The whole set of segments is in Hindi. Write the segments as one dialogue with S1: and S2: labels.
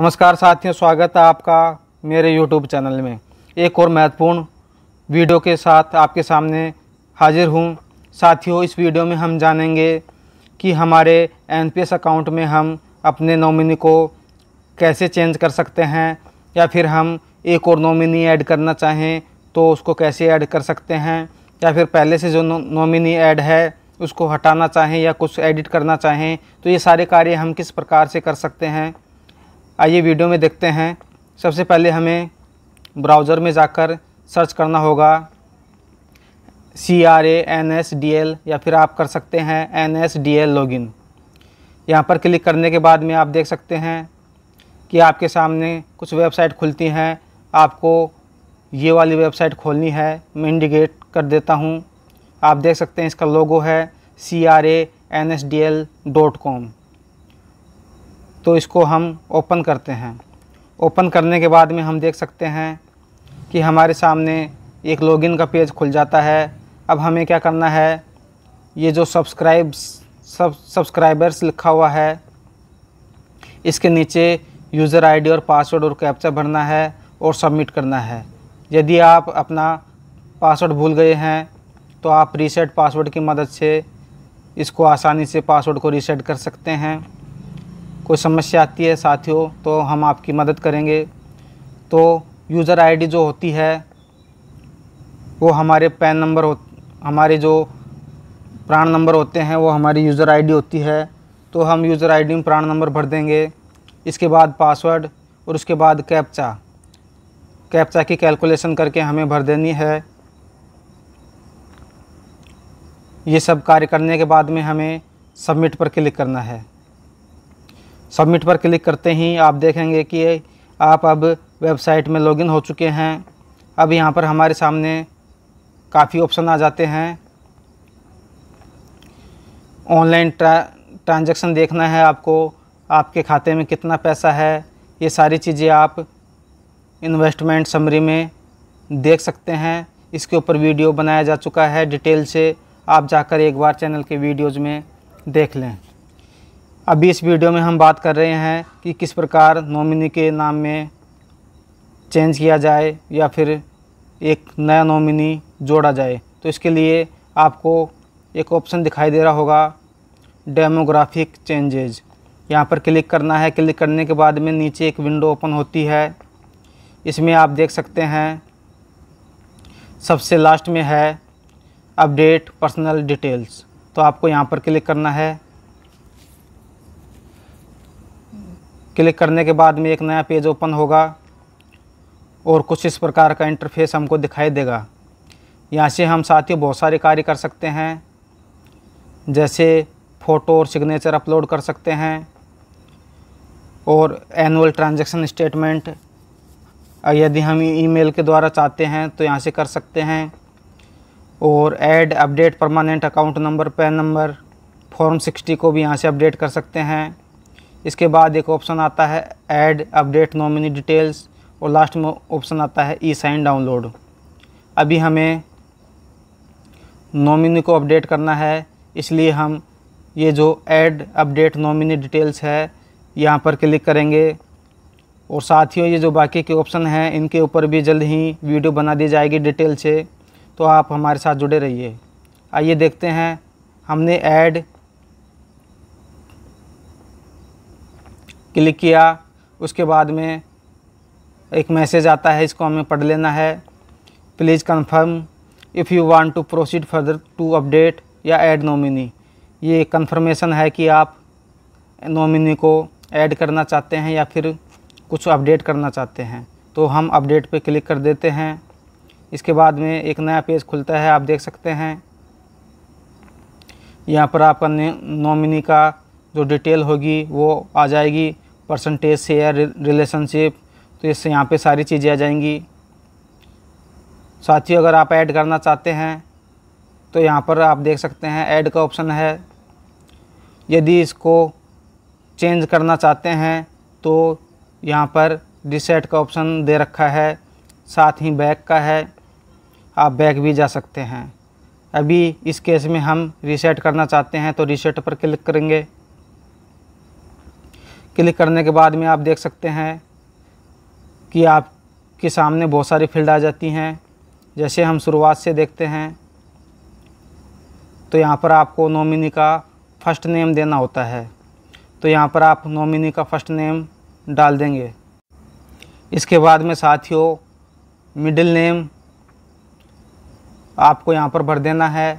S1: नमस्कार साथियों, स्वागत है आपका मेरे YouTube चैनल में। एक और महत्वपूर्ण वीडियो के साथ आपके सामने हाजिर हूँ। साथियों, इस वीडियो में हम जानेंगे कि हमारे एनपीएस अकाउंट में हम अपने नॉमिनी को कैसे चेंज कर सकते हैं या फिर हम एक और नॉमिनी ऐड करना चाहें तो उसको कैसे ऐड कर सकते हैं या फिर पहले से जो नॉमिनी ऐड है उसको हटाना चाहें या कुछ एडिट करना चाहें। तो ये सारे कार्य हम किस प्रकार से कर सकते हैं आइए वीडियो में देखते हैं। सबसे पहले हमें ब्राउज़र में जाकर सर्च करना होगा। C R A N S D L या फिर आप कर सकते हैं N S D L login यहाँ पर क्लिक करने के बाद में आप देख सकते हैं कि आपके सामने कुछ वेबसाइट खुलती हैं। आपको ये वाली वेबसाइट खोलनी है। मैं इंडिकेट कर देता हूँ। आप देख सकते हैं इसका लोगो है C R A N S D L dot com तो इसको हम ओपन करते हैं। ओपन करने के बाद में हम देख सकते हैं कि हमारे सामने एक लॉगिन का पेज खुल जाता है। अब हमें क्या करना है? ये जो सब्सक्राइब सब सब्सक्राइबर्स लिखा हुआ है, इसके नीचे यूज़र आईडी और पासवर्ड और कैप्चा भरना है और सबमिट करना है। यदि आप अपना पासवर्ड भूल गए हैं तो आप रीसेट पासवर्ड की मदद से इसको आसानी से पासवर्ड को रीसेट कर सकते हैं। कोई समस्या आती है साथियों तो हम आपकी मदद करेंगे। तो यूज़र आईडी जो होती है, वो हमारे पैन नंबर हो, हमारे जो प्राण नंबर होते हैं, वो हमारी यूज़र आईडी होती है। तो हम यूज़र आईडी में प्राण नंबर भर देंगे। इसके बाद पासवर्ड और उसके बाद कैप्चा। कैप्चा की कैलकुलेशन करके हमें भर देनी है। ये सब कार्य करने के बाद में हमें सबमिट पर क्लिक करना है। सबमिट पर क्लिक करते ही आप देखेंगे कि आप अब वेबसाइट में लॉगिन हो चुके हैं। अब यहाँ पर हमारे सामने काफ़ी ऑप्शन आ जाते हैं। ऑनलाइन ट्रांजैक्शन देखना है आपको। आपके खाते में कितना पैसा है? ये सारी चीज़ें आप इन्वेस्टमेंट समरी में देख सकते हैं। इसके ऊपर वीडियो बनाया जा चुका है डिटेल से। आप जाकर एक बार चैनल के वीडियोज़ में देख लें। अभी इस वीडियो में हम बात कर रहे हैं कि किस प्रकार नॉमिनी के नाम में चेंज किया जाए या फिर एक नया नॉमिनी जोड़ा जाए। तो इसके लिए आपको एक ऑप्शन दिखाई दे रहा होगा, डेमोग्राफिक चेंजेज। यहाँ पर क्लिक करना है। क्लिक करने के बाद में नीचे एक विंडो ओपन होती है। इसमें आप देख सकते हैं, सबसे लास्ट में है अपडेट पर्सनल डिटेल्स। तो आपको यहाँ पर क्लिक करना है। क्लिक करने के बाद में एक नया पेज ओपन होगा और कुछ इस प्रकार का इंटरफेस हमको दिखाई देगा। यहाँ से हम साथियों बहुत सारे कार्य कर सकते हैं। जैसे फ़ोटो और सिग्नेचर अपलोड कर सकते हैं और एनुअल ट्रांजैक्शन स्टेटमेंट यदि हम ईमेल के द्वारा चाहते हैं तो यहाँ से कर सकते हैं। और add update permanent account number PAN number form 60 को भी यहाँ से अपडेट कर सकते हैं। इसके बाद एक ऑप्शन आता है ऐड अपडेट नॉमिनी डिटेल्स और लास्ट में ऑप्शन आता है ई साइन डाउनलोड अभी हमें नॉमिनी को अपडेट करना है, इसलिए हम ये जो ऐड अपडेट नॉमिनी डिटेल्स है, यहाँ पर क्लिक करेंगे। और साथियों, ये जो बाकी के ऑप्शन हैं, इनके ऊपर भी जल्द ही वीडियो बना दी जाएगी डिटेल से तो आप हमारे साथ जुड़े रहिए। आइए देखते हैं, हमने ऐड क्लिक किया, उसके बाद में एक मैसेज आता है, इसको हमें पढ़ लेना है। Please confirm if you want to proceed further to update या ऐड नॉमिनी। ये कंफर्मेशन है कि आप नॉमिनी को ऐड करना चाहते हैं या फिर कुछ अपडेट करना चाहते हैं। तो हम अपडेट पे क्लिक कर देते हैं। इसके बाद में एक नया पेज खुलता है, आप देख सकते हैं। यहाँ पर आपका नॉमिनी का जो डिटेल होगी वो आ जाएगी। परसेंटेज शेयर रिलेशनशिप तो इससे यहाँ पे सारी चीज़ें आ जाएँगी। साथियों, अगर आप ऐड करना चाहते हैं तो यहाँ पर आप देख सकते हैं ऐड का ऑप्शन है। यदि इसको चेंज करना चाहते हैं तो यहाँ पर रिसेट का ऑप्शन दे रखा है। साथ ही बैक का है। आप बैक भी जा सकते हैं। अभी इस केस में हम रीसेट करना चाहते हैं तो रीसेट पर क्लिक करेंगे। क्लिक करने के बाद में आप देख सकते हैं कि आपके सामने बहुत सारी फ़ील्ड आ जाती हैं। जैसे हम शुरुआत से देखते हैं तो यहाँ पर आपको नॉमिनी का फ़र्स्ट नेम देना होता है। तो यहाँ पर आप नॉमिनी का फ़र्स्ट नेम डाल देंगे। इसके बाद में साथियों, मिडिल नेम आपको यहाँ पर भर देना है।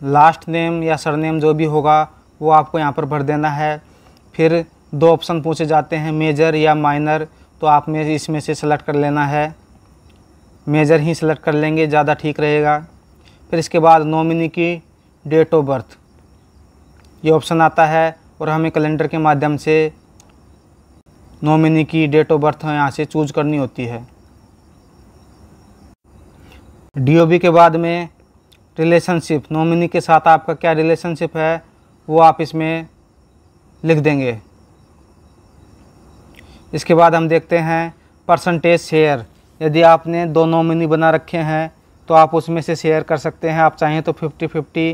S1: लास्ट नेम या सरनेम जो भी होगा, वो आपको यहाँ पर भर देना है। फिर दो ऑप्शन पूछे जाते हैं, मेजर या माइनर। तो आप में इसमें से सेलेक्ट कर लेना है। मेजर ही सेलेक्ट कर लेंगे, ज़्यादा ठीक रहेगा। फिर इसके बाद नॉमिनी की डेट ऑफ़ बर्थ। ये ऑप्शन आता है और हमें कैलेंडर के माध्यम से नॉमिनी की डेट ऑफ़ बर्थ यहाँ से चूज़ करनी होती है। डीओबी के बाद में रिलेशनशिप। नॉमिनी के साथ आपका क्या रिलेशनशिप है, वो आप इसमें लिख देंगे। इसके बाद हम देखते हैं परसेंटेज शेयर यदि आपने दो नॉमिनी बना रखे हैं तो आप उसमें से शेयर कर सकते हैं। आप चाहें तो फिफ्टी फिफ्टी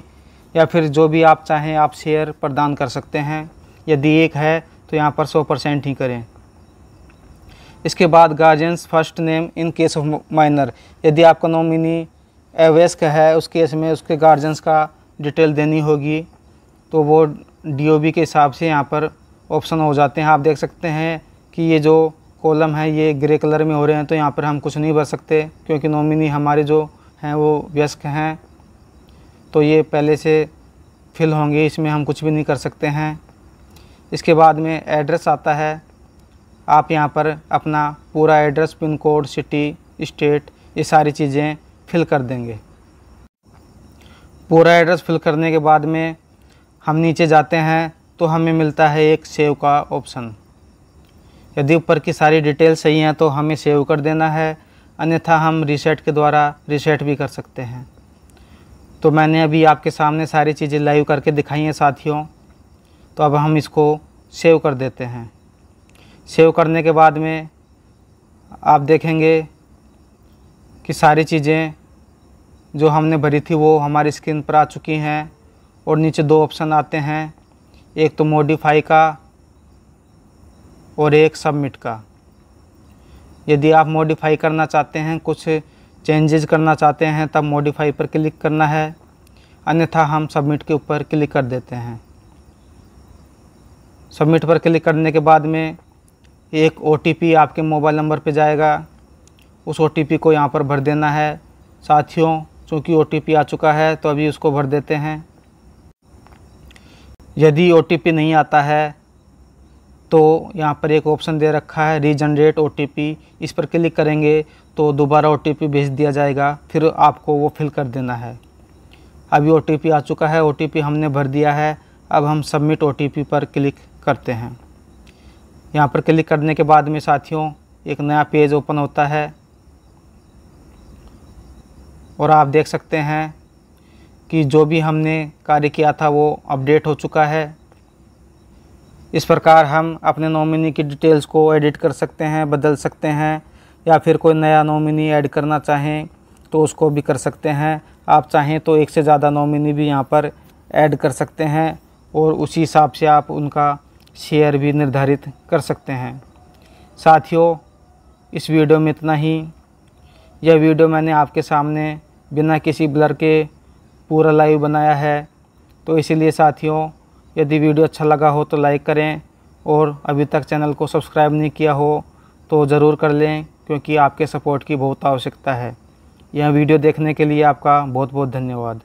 S1: या फिर जो भी आप चाहें, आप शेयर प्रदान कर सकते हैं। यदि एक है तो यहाँ पर सौ परसेंट ही करें। इसके बाद guardian's first name in case of minor यदि आपका नॉमिनी अवयस्क है, उस केस में उसके गार्जियंस का डिटेल देनी होगी तो वो डीओबी के हिसाब से यहाँ पर ऑप्शन हो जाते हैं। आप देख सकते हैं कि ये जो कॉलम है, ये ग्रे कलर में हो रहे हैं तो यहाँ पर हम कुछ नहीं भर सकते, क्योंकि नॉमिनी हमारे जो हैं, वो व्यस्क हैं। तो ये पहले से फिल होंगे, इसमें हम कुछ भी नहीं कर सकते हैं। इसके बाद में एड्रेस आता है। आप यहाँ पर अपना पूरा address pin code city state ये सारी चीज़ें फिल कर देंगे। पूरा एड्रेस फिल करने के बाद में हम नीचे जाते हैं तो हमें मिलता है एक सेव का ऑप्शन यदि ऊपर की सारी डिटेल सही हैं तो हमें सेव कर देना है। अन्यथा हम रीसेट के द्वारा रीसेट भी कर सकते हैं। तो मैंने अभी आपके सामने सारी चीज़ें लाइव करके दिखाई हैं साथियों। तो अब हम इसको सेव कर देते हैं। सेव करने के बाद में आप देखेंगे कि सारी चीज़ें जो हमने भरी थी, वो हमारी स्क्रीन पर आ चुकी हैं और नीचे दो ऑप्शन आते हैं। एक तो मॉडिफाई का और एक सबमिट का। यदि आप मॉडिफाई करना चाहते हैं, कुछ चेंजेस करना चाहते हैं, तब मॉडिफाई पर क्लिक करना है। अन्यथा हम सबमिट के ऊपर क्लिक कर देते हैं। सबमिट पर क्लिक करने के बाद में एक ओटीपी आपके मोबाइल नंबर पर जाएगा। उस ओटीपी को यहाँ पर भर देना है। साथियों, चूँकि ओ आ चुका है तो अभी उसको भर देते हैं। यदि ओटीपी नहीं आता है तो यहाँ पर एक ऑप्शन दे रखा है रीजनरेट ओ इस पर क्लिक करेंगे तो दोबारा ओटीपी भेज दिया जाएगा, फिर आपको वो फिल कर देना है। अभी ओटीपी आ चुका है ओटीपी हमने भर दिया है, अब हम सबमिट ओटीपी पर क्लिक करते हैं। यहाँ पर क्लिक करने के बाद में साथियों, एक नया पेज ओपन होता है, और आप देख सकते हैं कि जो भी हमने कार्य किया था वो अपडेट हो चुका है। इस प्रकार हम अपने नॉमिनी की डिटेल्स को एडिट कर सकते हैं, बदल सकते हैं, या फिर कोई नया नॉमिनी ऐड करना चाहें तो उसको भी कर सकते हैं। आप चाहें तो एक से ज़्यादा नॉमिनी भी यहाँ पर ऐड कर सकते हैं और उसी हिसाब से आप उनका शेयर भी निर्धारित कर सकते हैं। साथियों, इस वीडियो में इतना ही। यह वीडियो मैंने आपके सामने बिना किसी ब्लर के पूरा लाइव बनाया है। तो इसीलिए साथियों यदि वीडियो अच्छा लगा हो तो लाइक करें और अभी तक चैनल को सब्सक्राइब नहीं किया हो तो ज़रूर कर लें, क्योंकि आपके सपोर्ट की बहुत आवश्यकता है। यह वीडियो देखने के लिए आपका बहुत बहुत धन्यवाद।